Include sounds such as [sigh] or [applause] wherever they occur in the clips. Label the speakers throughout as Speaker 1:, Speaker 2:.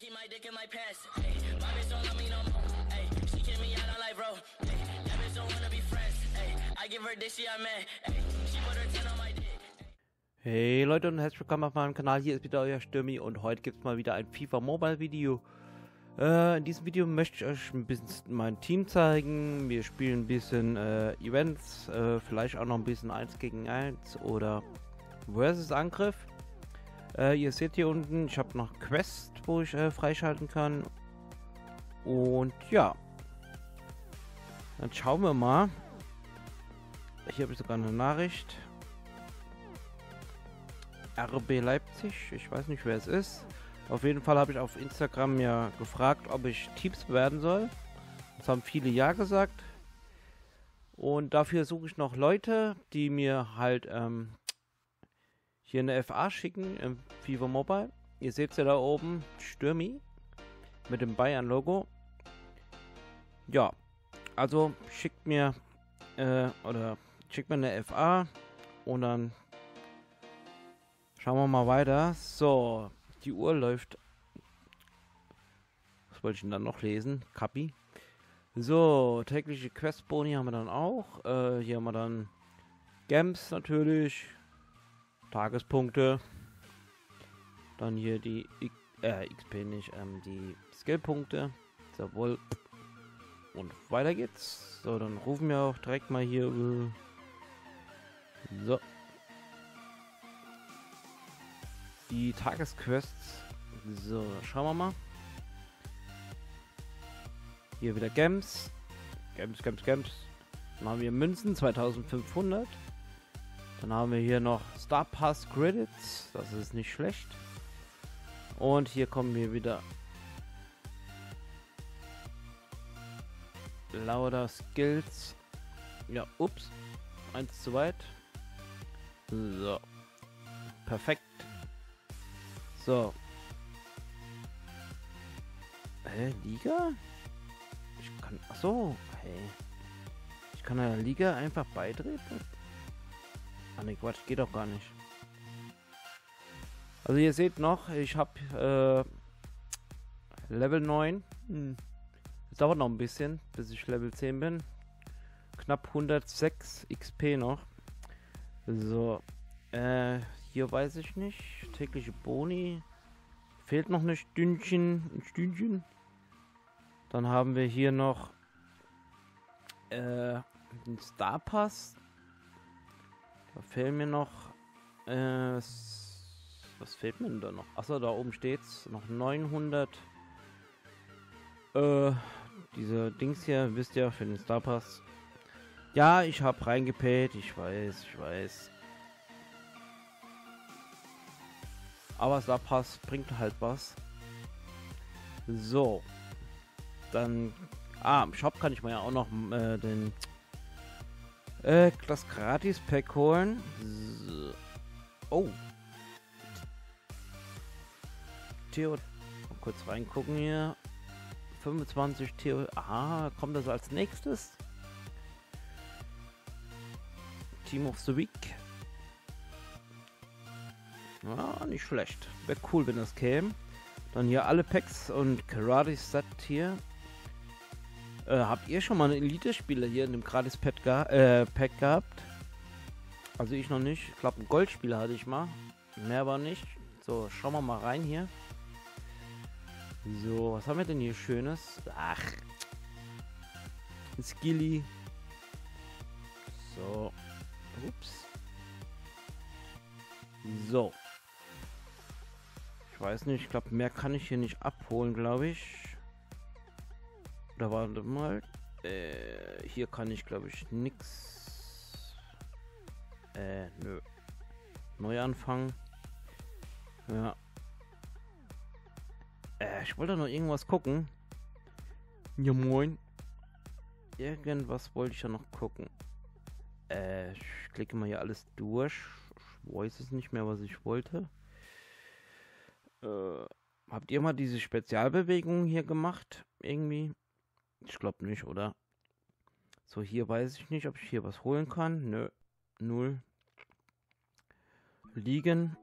Speaker 1: Keep my dick in my pants. Hey, my bitch don't love me no more. Hey, she kick me out on life, bro. Hey, that bitch don't wanna be friends. Hey, I give her dick, she a man. Hey, she put her 10 on my dick.
Speaker 2: Hey Leute und herzlich willkommen auf meinem Kanal, hier ist wieder euer Stürmi und heute gibt es mal wieder ein FIFA Mobile Video. Äh, in diesem Video möchte ich euch ein bisschen mein Team zeigen, wir spielen ein bisschen äh, Events, äh, vielleicht auch noch ein bisschen 1 gegen 1 oder Versus Angriff. Äh, ihr seht hier unten, ich habe noch Quest, wo ich äh, freischalten kann. Und ja, dann schauen wir mal. Hier habe ich sogar eine Nachricht. RB Leipzig. Ich weiß nicht, wer es ist. Auf jeden Fall habe ich auf Instagram ja gefragt, ob ich Teams bewerten soll. Das haben viele ja gesagt. Und dafür suche ich noch Leute, die mir halt ähm, hier eine FA schicken im FIFA Mobile. Ihr seht ja da oben, Stürmi mit dem Bayern-Logo. Ja, also schickt mir äh, oder schickt mir eine FA und dann Schauen wir mal weiter. So, die Uhr läuft. Was wollte ich denn dann noch lesen? Kapi. So, tägliche Questboni haben wir dann auch. Äh, hier haben wir dann Gems natürlich. Tagespunkte. Dann hier die äh, XP nicht, ähm, die Skillpunkte. Jawohl. Und weiter geht's. So, dann rufen wir auch direkt mal hier. Äh, so. die Tagesquests. So, schauen wir mal. Hier wieder Gems. Gems, Gems, Gems. Dann haben wir Münzen 2500. Dann haben wir hier noch Star Pass Credits. Das ist nicht schlecht. Und hier kommen wir wieder lauter Skills. Ja, ups. Eins zu weit. So. Perfekt. So. Hä, Liga? Ich kann. Ach so, hey. Ich kann der Liga einfach beitreten? Ah ne, Quatsch, geht doch gar nicht. Also ihr seht noch, ich habe äh, Level 9. Hm. Es dauert noch ein bisschen, bis ich Level 10 bin. Knapp 106 XP noch. So. Äh, hier weiß ich nicht. Tägliche Boni. Fehlt noch ein Stündchen. Ein Stündchen. Dann haben wir hier noch äh, den Star Pass. Fehlen mir noch. Äh, was fehlt mir denn da noch? Achso, da oben steht's. Noch 900. Äh, diese Dings hier, wisst ihr, für den Star Pass. Ja, ich habe reingepayt. Ich weiß, ich weiß. Aber Star Pass bringt halt was. So. Dann. Ah, im Shop kann ich mir ja auch noch äh, den. Äh, das Gratis-Pack holen. So. Oh. Theo. Kurz reingucken hier. 25 Theo. Aha, kommt das als nächstes? Team of the Week. Ja, nicht schlecht. Wäre cool, wenn das käme. Dann hier alle Packs und Karate Set hier. Äh, habt ihr schon mal einen Elite-Spieler hier in dem Gratis-Pack äh, gehabt? Also ich noch nicht. Ich glaube, einen Goldspieler hatte ich mal. Mehr war nicht. So, schauen wir mal rein hier. So, was haben wir denn hier Schönes? Ach. Ein Skilly. So. Ups. So. Ich weiß nicht, ich glaube, mehr kann ich hier nicht abholen, glaube ich. Da warte mal. Äh, hier kann ich, glaube ich, nichts. Äh, nö. Neu anfangen. Ja. Äh, ich wollte noch irgendwas gucken. Ja, moin. Irgendwas wollte ich ja noch gucken. Äh, ich klicke mal hier alles durch. Ich weiß es nicht mehr, was ich wollte. Äh, habt ihr mal diese Spezialbewegung hier gemacht? Irgendwie? Ich glaube nicht, oder? So, hier weiß ich nicht, ob ich hier was holen kann. Nö. Null. Liegen.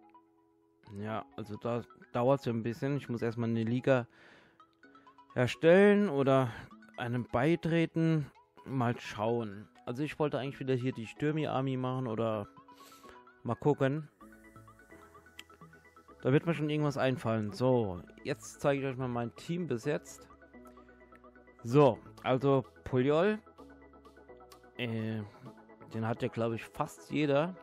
Speaker 2: Ja, also da dauert es ja ein bisschen. Ich muss erstmal eine Liga erstellen oder einem beitreten. Mal schauen. Also ich wollte eigentlich wieder hier die Stürmi Army machen oder mal gucken. Da wird mir schon irgendwas einfallen. So, jetzt zeige ich euch mal mein Team bis jetzt. So, also Puyol. Äh, den hat ja, glaube ich, fast jeder,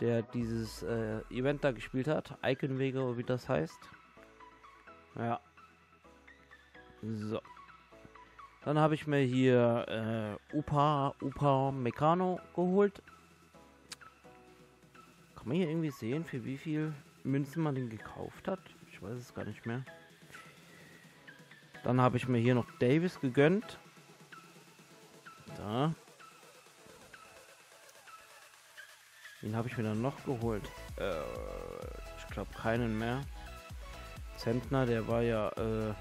Speaker 2: der dieses äh, Event da gespielt hat. Iconwege, wie das heißt. Ja. So. Dann habe ich mir hier äh, Upa, Upa Meccano geholt. Kann man hier irgendwie sehen, für wie viel Münzen man den gekauft hat? Ich weiß es gar nicht mehr. Dann habe ich mir hier noch Davis gegönnt. Da. Wen habe ich mir dann noch geholt? Äh, ich glaube keinen mehr. Zentner, der war ja äh,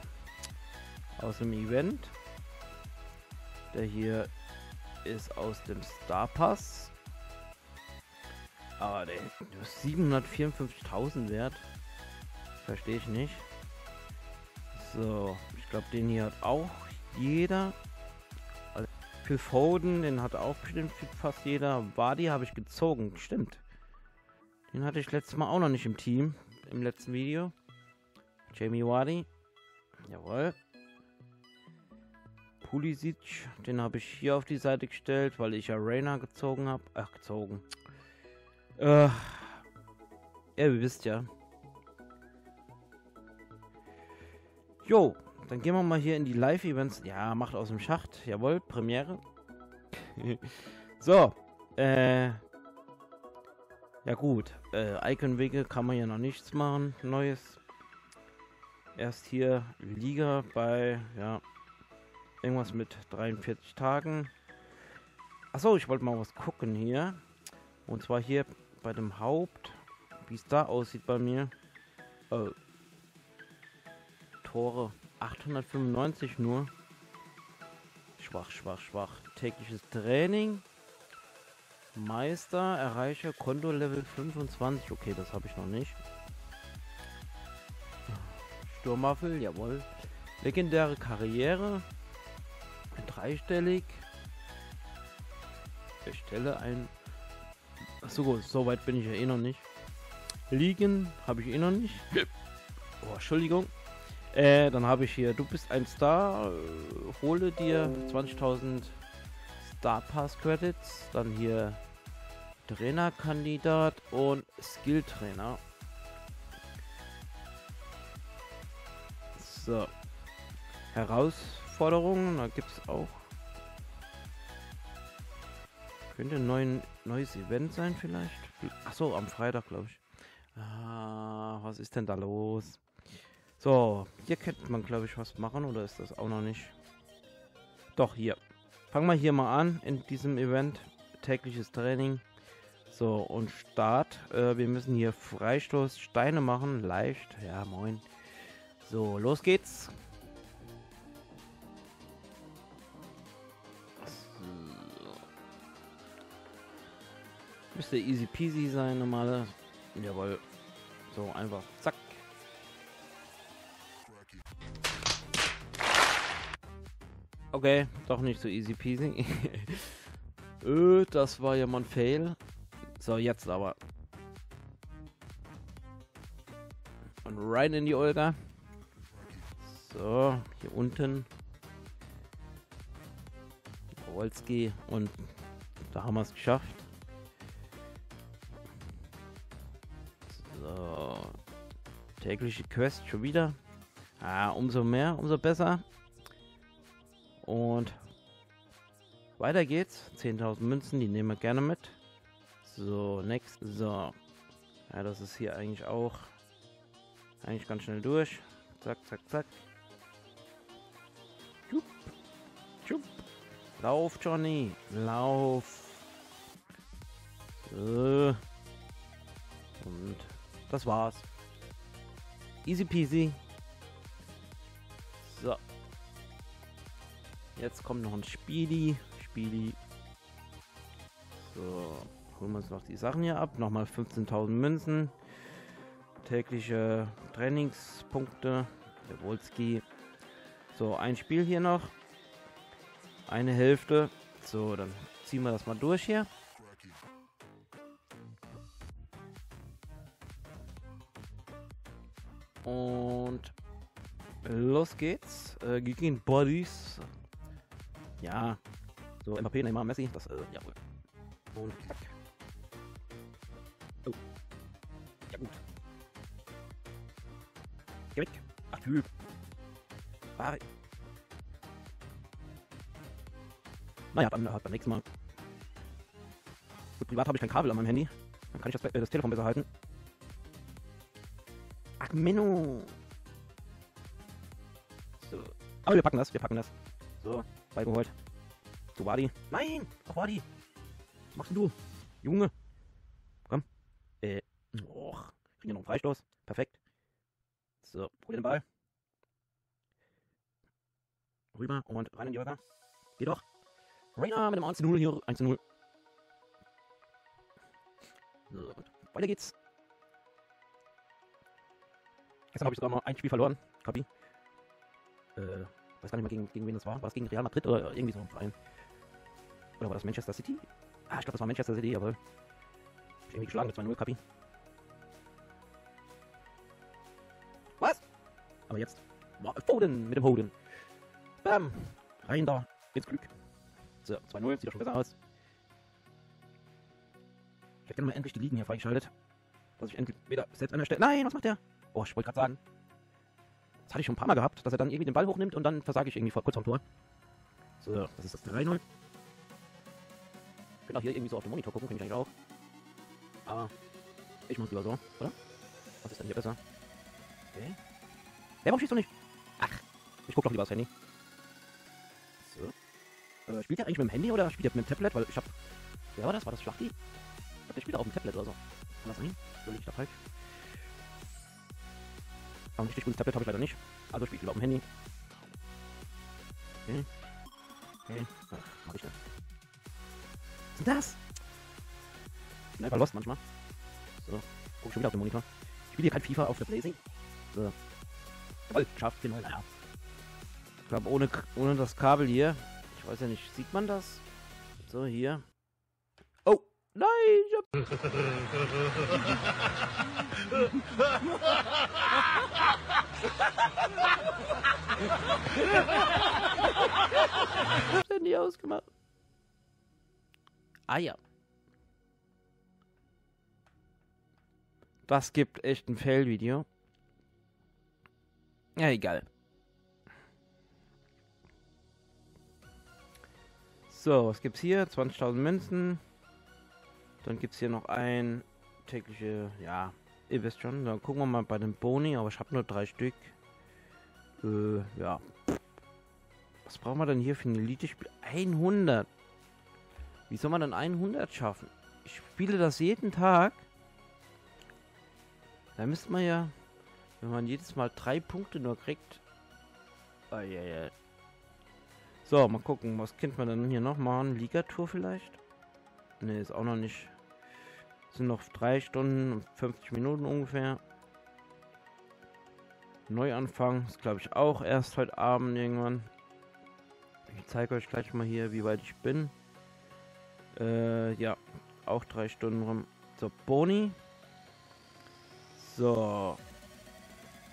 Speaker 2: aus dem Event. Der hier ist aus dem Star Pass. Aber der ist 754.000 wert. Verstehe ich nicht. So, ich glaube, den hier hat auch jeder. Also für Foden, den hat auch bestimmt fast jeder. Wadi habe ich gezogen, stimmt. Den hatte ich letztes Mal auch noch nicht im Team, im letzten Video. Jamie Wadi. Jawohl. Pulisic, den habe ich hier auf die Seite gestellt, weil ich ja Rainer gezogen habe. Ach, gezogen. Äh, ja, ihr wisst ja. Jo, dann gehen wir mal hier in die Live-Events. Ja, macht aus dem Schacht. Jawohl, Premiere. [laughs] so, äh. Ja gut, äh, Icon-Wege kann man ja noch nichts machen. Neues. Erst hier Liga bei, ja, irgendwas mit 43 Tagen. Achso, ich wollte mal was gucken hier. Und zwar hier bei dem Haupt, wie es da aussieht bei mir. Oh. Tore 895 nur. Schwach, schwach, schwach. Tägliches Training. Meister, erreiche Konto Level 25. Okay, das habe ich noch nicht. Sturmwaffel, jawohl. Legendäre Karriere. Dreistellig. Erstelle ein Achso, so weit bin ich ja eh noch nicht. Liegen habe ich eh noch nicht. Oh, Entschuldigung. Äh, dann habe ich hier, du bist ein Star, äh, hole dir 20.000 Star Pass Credits. Dann hier Trainerkandidat und Skill Trainer. So. Herausforderungen, da gibt es auch könnte ein neuen, neues Event sein vielleicht. Achso, am Freitag, glaube ich. Ah, was ist denn da los? So, hier könnte man, glaube ich, was machen oder ist das auch noch nicht? Doch, hier. Fangen wir hier mal an in diesem Event. Tägliches Training. So, und Start. Äh, wir müssen hier Freistoß Steine machen. Leicht. Ja, moin. So, los geht's. Müsste easy peasy sein, normale. Jawohl. So, einfach. Zack. Okay, doch nicht so easy peasy. öh, [laughs] das war ja mal ein Fail. So, jetzt aber. Und rein in die Olga. So, hier unten. Wolski und da haben wir es geschafft. Tägliche Quest schon wieder. Ah, umso mehr, umso besser. Und weiter geht's. 10.000 Münzen, die nehmen wir gerne mit. So, next. So. Ja, das ist hier eigentlich auch eigentlich ganz schnell durch. Zack, zack, zack. Tschupp. Tschupp. Lauf, Johnny. Lauf. So. Und das war's. Easy peasy. Jetzt kommt noch ein Spieli. Spieli. So. Holen wir uns noch die Sachen hier ab. Nochmal 15.000 Münzen. tägliche Trainingspunkte. Der Wolski. So, ein Spiel hier noch. Eine Hälfte. So, dann ziehen wir das mal durch hier. Und los geht's. Äh, gegen Bodies. Ja. So, Mbappé, Neymar, Messi. Das, äh, jawohl. Und zack. Oh. Ja, gut. Geh weg. Ach, Typ. Fahre. Naja, dann halt beim nächsten Mal. Gut, privat habe ich kein Kabel an meinem Handy. Dann kann ich das, äh, das Telefon besser halten. Ach, Menno. So. Aber wir packen das, wir packen das. So, Ball geholt. So, Wadi. Nein! Ach, Wadi. Was machst denn du? Junge. Komm. Äh. Och. Kriegen wir noch einen Freistoß. Perfekt. So, hol den Ball. Rüber und rein in die Jörger. Geh doch. Rainer mit dem 1 0 hier. 1 0. So, und weiter geht's. Gestern habe ich sogar mal ein Spiel verloren. Kapi. Äh, weiß gar nicht mehr gegen, gegen wen das war. War es gegen Real Madrid oder irgendwie so ein Verein? Oder war das Manchester City? Ah, ich glaube, das war Manchester City, aber. Ich irgendwie geschlagen mit 2-0, Kapi. Was? Aber jetzt. Foden mit dem Hoden. Bam. Rein da. Ins Glück. So, 2-0. Sieht doch schon besser aus. Ich hätte gerne mal endlich die Ligen hier freigeschaltet. Dass ich endlich wieder selbst an der Stelle. Nein, was macht der? Oh, ich wollte gerade sagen. Das hatte ich schon ein paar Mal gehabt, dass er dann irgendwie den Ball hochnimmt und dann versage ich irgendwie vor, kurz vorm Tor. So, das ist das 3-0. Ich könnte auch hier irgendwie so auf den Monitor gucken, kann ich eigentlich auch. Aber ich muss lieber so, oder? Was ist denn hier besser? Okay. Hey, warum schießt du nicht? Ach, ich guck doch lieber aufs Handy. So. Äh, spielt der eigentlich mit dem Handy oder spielt der mit dem Tablet? Weil ich hab. Wer war das? War das Schlachti? Ich glaub, der spielt auf dem Tablet oder so. Kann das sein? Ich da falsch? Aber ein richtig gutes Tablet habe ich leider nicht. Also spiele ich lieber Handy. Okay. Okay. Ach, mach ich das. Was ist das? Ich bin einfach lost manchmal. So. Guck schon wieder auf den Monitor. Ich spiele hier kein FIFA auf der Blazing. So. Jawohl, scharf 4 0 naja. Ich glaube, ohne, ohne das Kabel hier. Ich weiß ja nicht, sieht man das? So, hier. Oh, nein, ich hab [laughs] Handy ausgemacht. Ah ja. Das gibt echt ein Fail-Video. Ja, egal. So, was gibt's hier? 20.000 Münzen. Dann gibt's hier noch ein tägliche, ja, ihr wisst schon. Dann gucken wir mal bei den Boni, aber ich habe nur drei Stück. Äh, ja. Was brauchen wir denn hier für ein Elite-Spiel? 100. Wie soll man denn 100 schaffen? Ich spiele das jeden Tag. Da müsste man ja, wenn man jedes Mal drei Punkte nur kriegt. Oh, yeah, yeah. So, mal gucken, was könnte man dann hier noch machen? Ligatur vielleicht? Ne, ist auch noch nicht. Sind noch drei Stunden und 50 Minuten ungefähr. Neuanfang ist glaube ich auch erst heute Abend irgendwann. Ich zeige euch gleich mal hier, wie weit ich bin. Äh, ja, auch drei Stunden rum. So, Boni. So.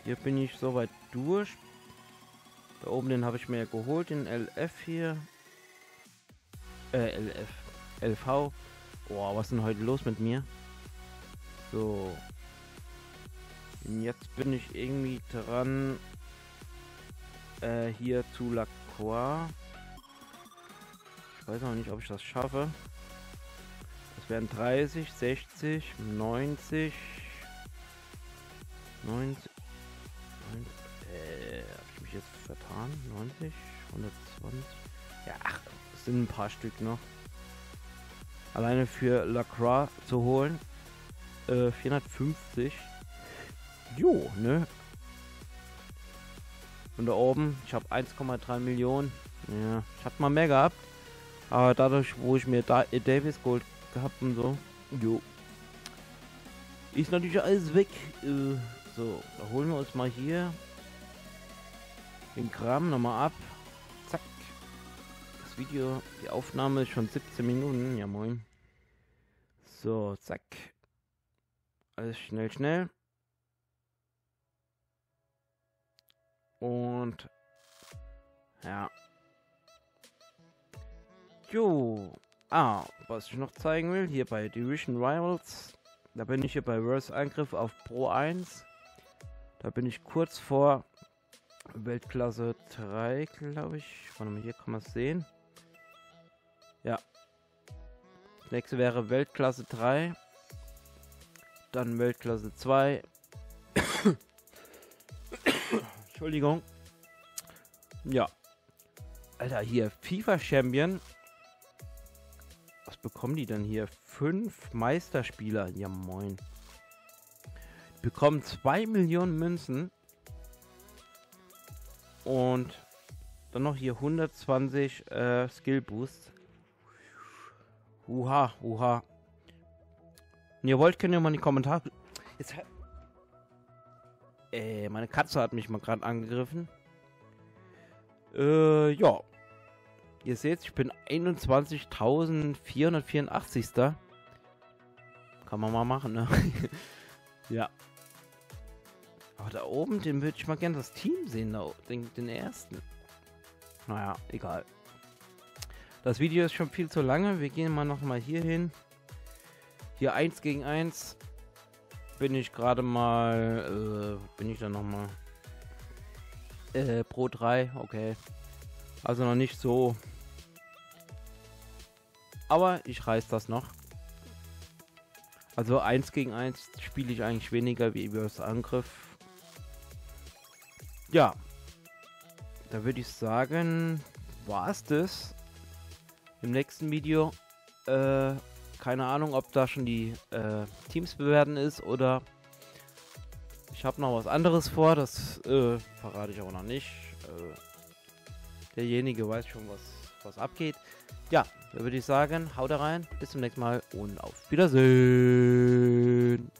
Speaker 2: Hier bin ich soweit durch. Da oben den habe ich mir geholt, den LF hier. Äh, LF. LV. Boah, was ist denn heute los mit mir? So. Jetzt bin ich irgendwie dran. Äh, hier zu Lacroix. Ich weiß noch nicht, ob ich das schaffe. Das wären 30, 60, 90, 90, 90 äh, hab ich mich jetzt vertan? 90, 120. Ja, es sind ein paar Stück noch. Alleine für Lacroix zu holen. Äh, 450. Jo, ne? Und da oben, ich habe 1,3 Millionen. Ja, ich hatte mal mehr gehabt. Aber dadurch, wo ich mir da Davis Gold gehabt und so. Jo. Ist natürlich alles weg. Äh, so, da holen wir uns mal hier den Kram nochmal ab. Video, die Aufnahme ist schon 17 Minuten. Ja moin. So, zack. Alles schnell, schnell. Und ja. Jo. Ah, was ich noch zeigen will, hier bei Division Rivals. Da bin ich hier bei Worst Angriff auf Pro 1. Da bin ich kurz vor Weltklasse 3, glaube ich. Warte mal, hier kann man es sehen. Das nächste wäre Weltklasse 3. Dann Weltklasse 2. [coughs] Entschuldigung. Ja. Alter, hier FIFA Champion. Was bekommen die denn hier? Fünf Meisterspieler. Ja, moin. Bekommen 2 Millionen Münzen. Und dann noch hier 120 äh, Skill Boost. Uha, uha. Wenn ihr wollt, könnt ihr mal in die Kommentare. Jetzt. Äh, meine Katze hat mich mal gerade angegriffen. Äh, ja. Ihr seht, ich bin 21.484. Kann man mal machen, ne? [laughs] ja. Aber da oben, den würde ich mal gerne das Team sehen, da, den, den ersten. Naja, egal. Das Video ist schon viel zu lange. Wir gehen mal nochmal hier hin. Hier 1 gegen 1. Bin ich gerade mal. Äh, bin ich da nochmal. Äh, Pro 3, okay. Also noch nicht so. Aber ich reiß das noch. Also 1 gegen 1 spiele ich eigentlich weniger wie über das Angriff. Ja. Da würde ich sagen, war es das. Im nächsten Video. Äh, keine Ahnung, ob da schon die äh, Teams bewerten ist oder ich habe noch was anderes vor. Das äh, verrate ich auch noch nicht. Äh, derjenige weiß schon, was, was abgeht. Ja, da würde ich sagen, haut rein, bis zum nächsten Mal und auf Wiedersehen.